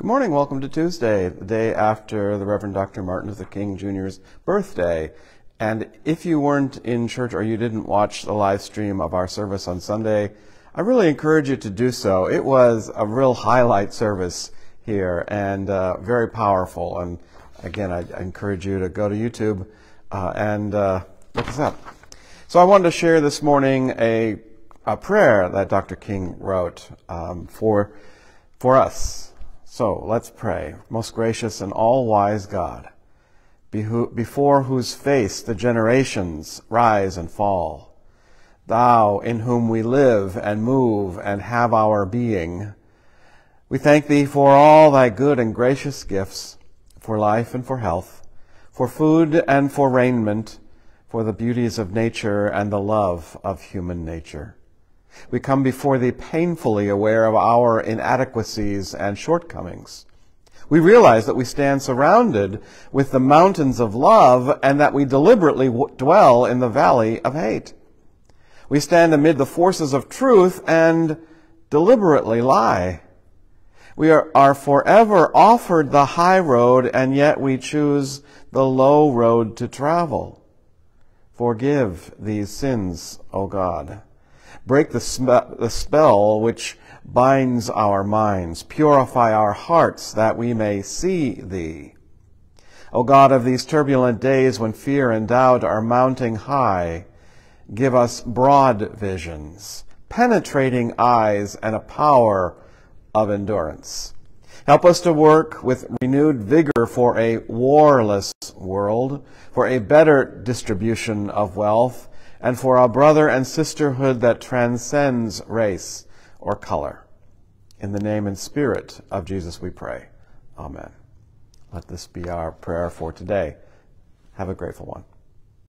Good morning. Welcome to Tuesday, the day after the Reverend Dr. Martin Luther King Jr.'s birthday. And if you weren't in church or you didn't watch the live stream of our service on Sunday, I really encourage you to do so. It was a real highlight service here and uh, very powerful. And again, I, encourage you to go to YouTube uh, and uh, look us up. So I wanted to share this morning a, a prayer that Dr. King wrote um, for, for us. So let's pray. Most gracious and all wise God, before whose face the generations rise and fall, thou in whom we live and move and have our being, we thank thee for all thy good and gracious gifts, for life and for health, for food and for raiment, for the beauties of nature and the love of human nature. We come before thee painfully aware of our inadequacies and shortcomings. We realize that we stand surrounded with the mountains of love and that we deliberately dwell in the valley of hate. We stand amid the forces of truth and deliberately lie. We are, are forever offered the high road and yet we choose the low road to travel. Forgive these sins, O God. Break the, spe- the spell which binds our minds. Purify our hearts that we may see thee. O God of these turbulent days when fear and doubt are mounting high, give us broad visions, penetrating eyes, and a power of endurance. Help us to work with renewed vigor for a warless world, for a better distribution of wealth, and for a brother and sisterhood that transcends race or color. In the name and spirit of Jesus we pray. Amen. Let this be our prayer for today. Have a grateful one.